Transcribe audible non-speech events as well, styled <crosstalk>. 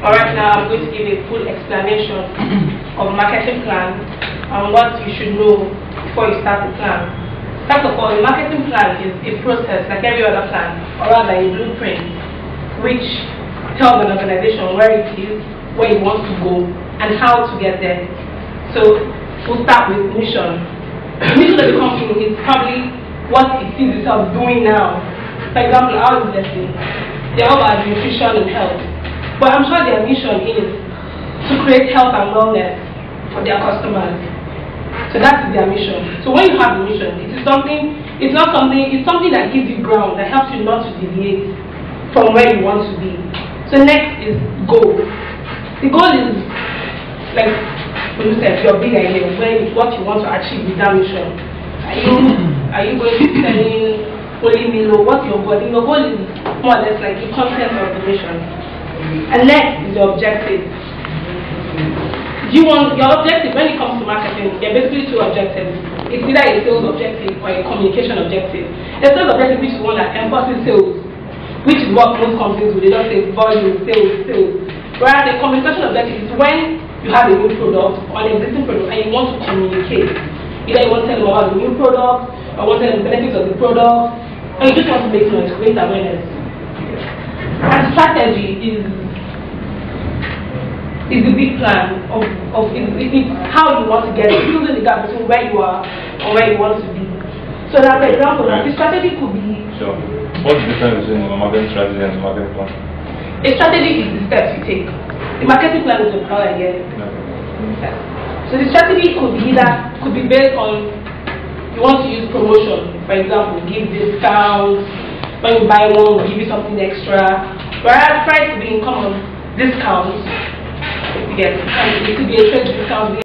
All right, now I'm going to give a full explanation of marketing plan and what you should know before you start the plan. First of all, marketing plan is a process like every other plan, or rather a blueprint, which tells an organization where it is, where it wants to go, and how to get there. So we'll start with mission. <coughs> mission of the company is probably what it sees itself doing now. For example, our blessing, they're all about nutrition and health. But I'm sure their mission is to create health and wellness for their customers. So that is their mission. So when you have a mission, it is something, it's not something, it's something that gives you ground, that helps you not to deviate from where you want to be. So next is goal. The goal is like when you said your big idea, where what you want to achieve with that mission. Are you are you going to be selling only Milo? What's your goal? Your goal is more or less like the content of the mission. And next is your objective. You want your objective when it comes to marketing? There are basically two objectives. It's either a sales objective or a communication objective. A sales objective which is one that emphasizes sales, which is what most companies do. They don't say volume, sales, sales. Whereas a communication objective is when you have a new product or an existing product and you want to communicate. Either you want to tell them about the new product, or want to tell them the benefits of the product, or you just want to make noise, create awareness. And strategy is is the big plan of, of it, it, it, how you want to get it, filling the gap between where you are and where you want to be. So that, for example, right. the strategy could be. Sure. What's the difference between the marketing strategy and the marketing plan? A strategy is the steps you take. The marketing plan is the get it. So the strategy could be either could be based on you want to use promotion, for example, give discounts. When you buy one, we'll give you something extra. Whereas price could be in common discounts. Yes, it could be a trade discount.